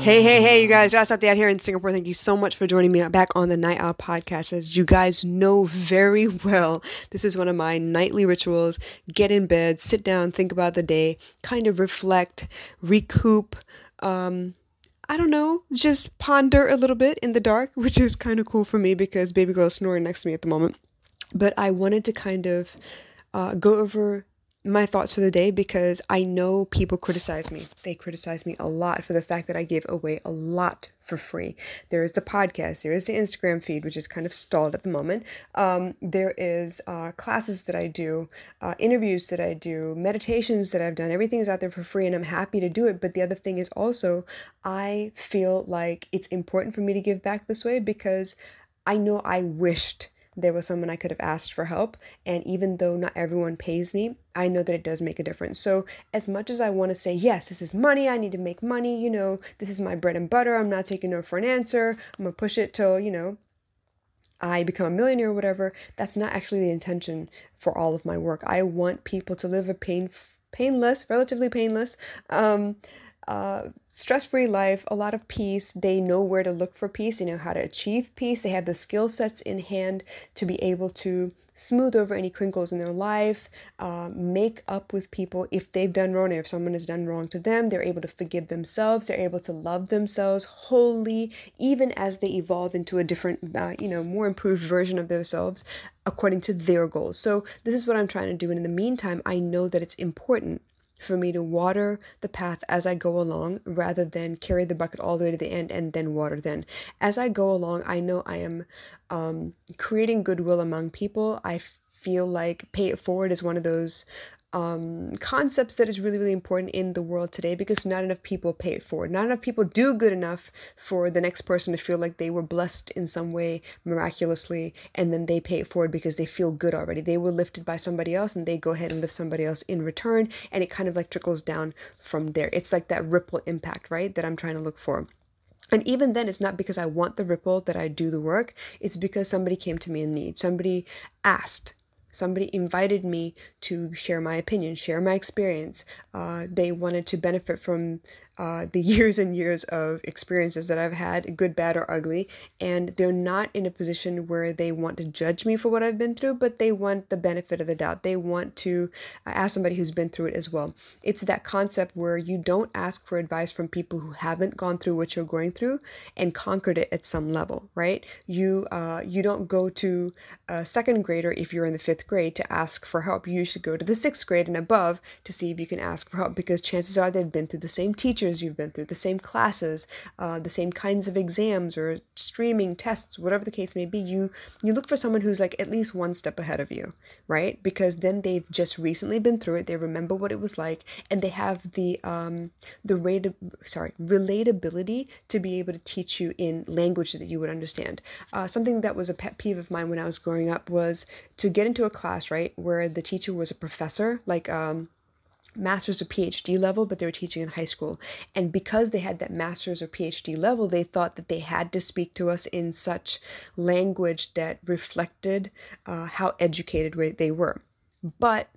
Hey, hey, hey, you guys, Josh out here in Singapore. Thank you so much for joining me back on the Night Owl podcast. As you guys know very well, this is one of my nightly rituals. Get in bed, sit down, think about the day, kind of reflect, recoup, um, I don't know, just ponder a little bit in the dark, which is kind of cool for me because baby girl is snoring next to me at the moment. But I wanted to kind of uh, go over my thoughts for the day because I know people criticize me. They criticize me a lot for the fact that I give away a lot for free. There is the podcast, there is the Instagram feed, which is kind of stalled at the moment. Um, there is uh, classes that I do, uh, interviews that I do, meditations that I've done. Everything is out there for free, and I'm happy to do it. But the other thing is also, I feel like it's important for me to give back this way because I know I wished there was someone I could have asked for help. And even though not everyone pays me, I know that it does make a difference. So, as much as I want to say, yes, this is money, I need to make money, you know, this is my bread and butter, I'm not taking no for an answer, I'm going to push it till, you know, I become a millionaire or whatever, that's not actually the intention for all of my work. I want people to live a pain painless, relatively painless, um, uh, stress free life, a lot of peace. They know where to look for peace, they know how to achieve peace. They have the skill sets in hand to be able to smooth over any crinkles in their life, uh, make up with people if they've done wrong, or if someone has done wrong to them, they're able to forgive themselves, they're able to love themselves wholly, even as they evolve into a different, uh, you know, more improved version of themselves according to their goals. So, this is what I'm trying to do. And in the meantime, I know that it's important for me to water the path as I go along rather than carry the bucket all the way to the end and then water then. As I go along, I know I am um, creating goodwill among people. I feel like pay it forward is one of those um, concepts that is really, really important in the world today because not enough people pay it forward. Not enough people do good enough for the next person to feel like they were blessed in some way miraculously and then they pay it forward because they feel good already. They were lifted by somebody else and they go ahead and lift somebody else in return and it kind of like trickles down from there. It's like that ripple impact, right? That I'm trying to look for. And even then, it's not because I want the ripple that I do the work. It's because somebody came to me in need. Somebody asked Somebody invited me to share my opinion, share my experience. Uh, they wanted to benefit from uh, the years and years of experiences that I've had, good, bad, or ugly. And they're not in a position where they want to judge me for what I've been through, but they want the benefit of the doubt. They want to uh, ask somebody who's been through it as well. It's that concept where you don't ask for advice from people who haven't gone through what you're going through and conquered it at some level, right? You uh, you don't go to a second grader if you're in the fifth grade to ask for help. You should go to the sixth grade and above to see if you can ask for help because chances are they've been through the same teachers you've been through, the same classes, uh, the same kinds of exams or streaming tests, whatever the case may be. You you look for someone who's like at least one step ahead of you, right? Because then they've just recently been through it. They remember what it was like, and they have the um, the rate of, sorry relatability to be able to teach you in language that you would understand. Uh, something that was a pet peeve of mine when I was growing up was to get into a class right where the teacher was a professor, like um, master's or PhD level, but they were teaching in high school. And because they had that master's or PhD level, they thought that they had to speak to us in such language that reflected uh, how educated they were. But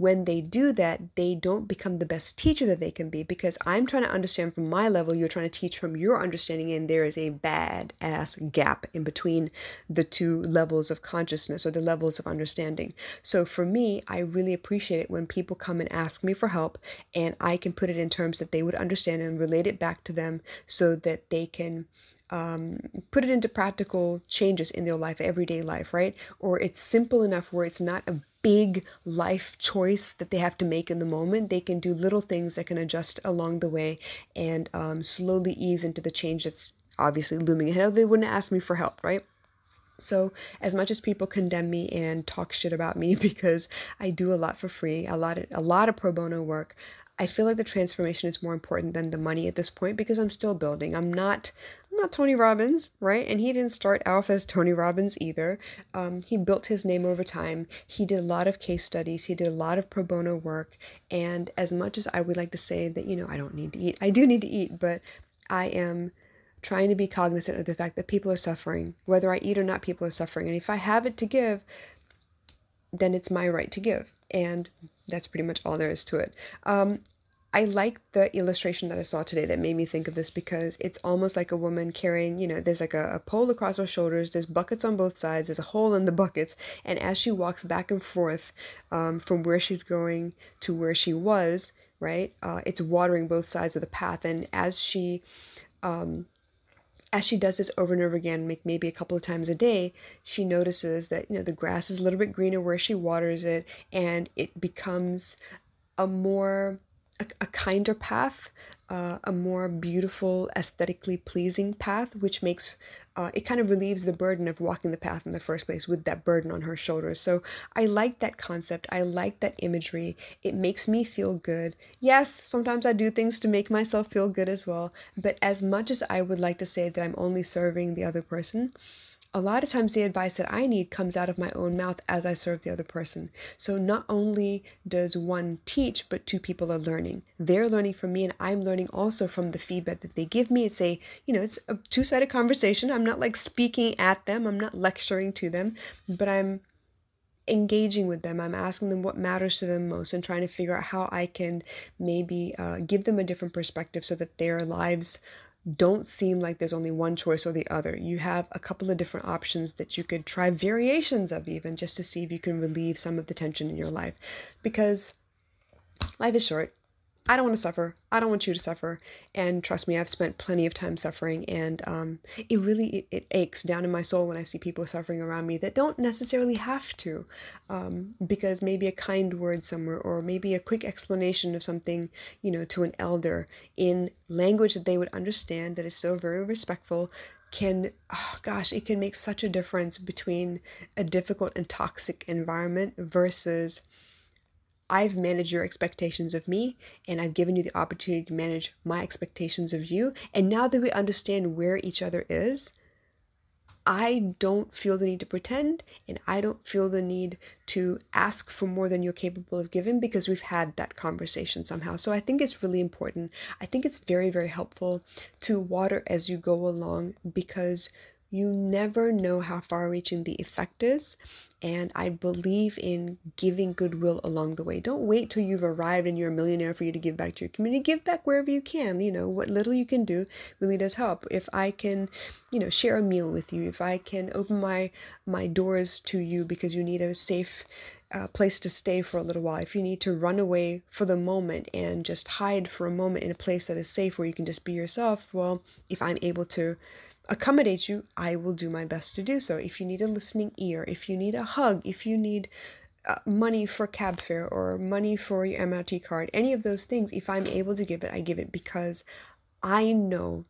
when they do that, they don't become the best teacher that they can be because I'm trying to understand from my level, you're trying to teach from your understanding, and there is a bad ass gap in between the two levels of consciousness or the levels of understanding. So for me, I really appreciate it when people come and ask me for help and I can put it in terms that they would understand and relate it back to them so that they can um, put it into practical changes in their life, everyday life, right? Or it's simple enough where it's not a big life choice that they have to make in the moment. They can do little things that can adjust along the way and um, slowly ease into the change that's obviously looming ahead. They wouldn't ask me for help, right? So, as much as people condemn me and talk shit about me because I do a lot for free, a lot of, a lot of pro bono work, I feel like the transformation is more important than the money at this point because I'm still building. I'm not I'm not Tony Robbins, right? And he didn't start off as Tony Robbins either. Um, he built his name over time. He did a lot of case studies. He did a lot of pro bono work. And as much as I would like to say that, you know, I don't need to eat, I do need to eat, but I am trying to be cognizant of the fact that people are suffering. Whether I eat or not, people are suffering. And if I have it to give, then it's my right to give. And that's pretty much all there is to it. Um, I like the illustration that I saw today that made me think of this because it's almost like a woman carrying, you know, there's like a, a, pole across her shoulders, there's buckets on both sides, there's a hole in the buckets, and as she walks back and forth um, from where she's going to where she was, right, uh, it's watering both sides of the path. And as she, um, as she does this over and over again, maybe a couple of times a day, she notices that you know the grass is a little bit greener where she waters it, and it becomes a more a, a kinder path, uh, a more beautiful, aesthetically pleasing path, which makes uh, it kind of relieves the burden of walking the path in the first place with that burden on her shoulders. So I like that concept. I like that imagery. It makes me feel good. Yes, sometimes I do things to make myself feel good as well. But as much as I would like to say that I'm only serving the other person, a lot of times the advice that I need comes out of my own mouth as I serve the other person. So not only does one teach, but two people are learning. They're learning from me, and I'm learning also from the feedback that they give me. It's a, you know, it's a two sided conversation. I'm not like speaking at them, I'm not lecturing to them, but I'm engaging with them. I'm asking them what matters to them most and trying to figure out how I can maybe uh, give them a different perspective so that their lives don't seem like there's only one choice or the other. You have a couple of different options that you could try variations of, even just to see if you can relieve some of the tension in your life. Because life is short. I don't want to suffer. I don't want you to suffer. And trust me, I've spent plenty of time suffering, and um, it really it, it, aches down in my soul when I see people suffering around me that don't necessarily have to, um, because maybe a kind word somewhere, or maybe a quick explanation of something, you know, to an elder in language that they would understand that is so very respectful can oh gosh it can make such a difference between a difficult and toxic environment versus I've managed your expectations of me, and I've given you the opportunity to manage my expectations of you. And now that we understand where each other is, I don't feel the need to pretend, and I don't feel the need to ask for more than you're capable of giving because we've had that conversation somehow. So I think it's really important. I think it's very, very helpful to water as you go along because you never know how far reaching the effect is. And I believe in giving goodwill along the way. Don't wait till you've arrived and you're a millionaire for you to give back to your community. Give back wherever you can. You know, what little you can do really does help. If I can, you know, share a meal with you, if I can open my my doors to you because you need a safe uh, place to stay for a little while, if you need to run away for the moment and just hide for a moment in a place that is safe where you can just be yourself, well, if I'm able to accommodate you, I will do my best to do so. If you need a listening ear, if you need a hug, if you need uh, money for cab fare or money for your MRT card, any of those things, if I'm able to give it, I give it because I know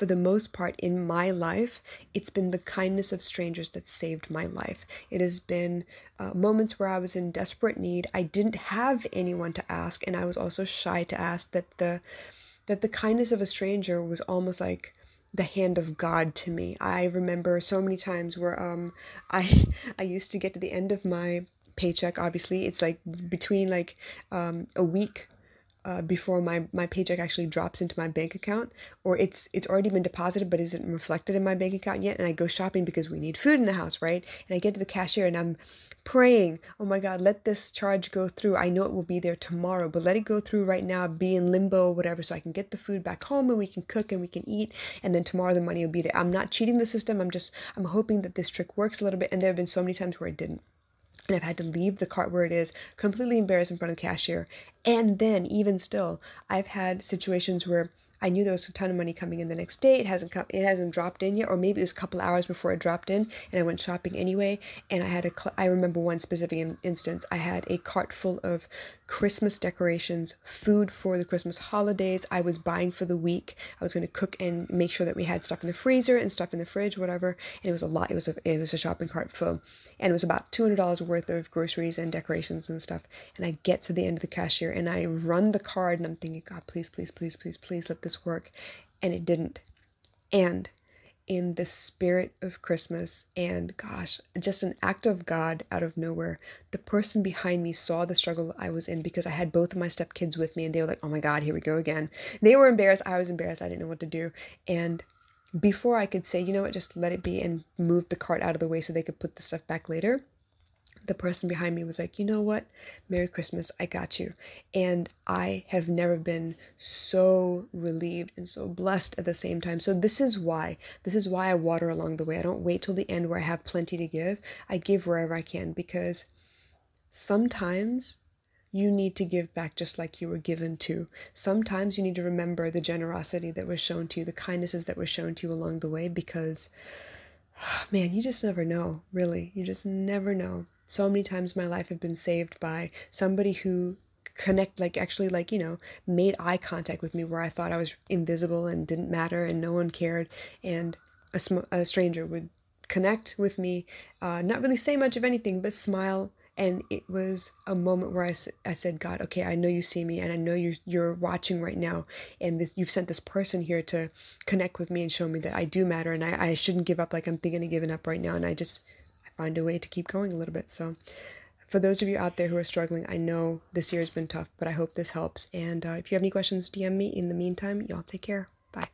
for the most part in my life, it's been the kindness of strangers that saved my life. It has been uh, moments where I was in desperate need. I didn't have anyone to ask, and I was also shy to ask that the that the kindness of a stranger was almost like the hand of God to me. I remember so many times where um I I used to get to the end of my paycheck obviously it's like between like um a week uh, before my, my paycheck actually drops into my bank account or it's it's already been deposited but isn't reflected in my bank account yet and I go shopping because we need food in the house right and I get to the cashier and I'm praying, oh my God, let this charge go through. I know it will be there tomorrow, but let it go through right now, be in limbo whatever, so I can get the food back home and we can cook and we can eat. And then tomorrow the money will be there. I'm not cheating the system. I'm just, I'm hoping that this trick works a little bit. And there have been so many times where it didn't and I've had to leave the cart where it is, completely embarrassed in front of the cashier. And then, even still, I've had situations where I knew there was a ton of money coming in the next day. It hasn't come, it hasn't dropped in yet, or maybe it was a couple hours before it dropped in, and I went shopping anyway. And I had a, I remember one specific in, instance. I had a cart full of Christmas decorations, food for the Christmas holidays. I was buying for the week. I was going to cook and make sure that we had stuff in the freezer and stuff in the fridge, whatever. And it was a lot. It was a, it was a shopping cart full, and it was about two hundred dollars worth of groceries and decorations and stuff. And I get to the end of the cashier and I run the card, and I'm thinking, God, please, please, please, please, please let this this work, and it didn't. And in the spirit of Christmas, and gosh, just an act of God out of nowhere, the person behind me saw the struggle I was in because I had both of my stepkids with me, and they were like, oh my God, here we go again. They were embarrassed. I was embarrassed. I didn't know what to do. And before I could say, you know what, just let it be and move the cart out of the way so they could put the stuff back later, the person behind me was like, you know what? Merry Christmas, I got you. And I have never been so relieved and so blessed at the same time. So, this is why. This is why I water along the way. I don't wait till the end where I have plenty to give. I give wherever I can because sometimes you need to give back just like you were given to. Sometimes you need to remember the generosity that was shown to you, the kindnesses that were shown to you along the way because, man, you just never know, really. You just never know so many times my life have been saved by somebody who connect like actually like you know made eye contact with me where i thought i was invisible and didn't matter and no one cared. And a, sm- a stranger would connect with me uh, not really say much of anything but smile. And it was a moment where I, I said god okay i know you see me and i know you're, you're watching right now. And this, you've sent this person here to connect with me and show me that i do matter and i, I shouldn't give up like i'm thinking of giving up right now. And i just find a way to keep going a little bit. So, for those of you out there who are struggling, I know this year has been tough, but I hope this helps. And uh, if you have any questions, DM me. In the meantime, y'all take care. Bye.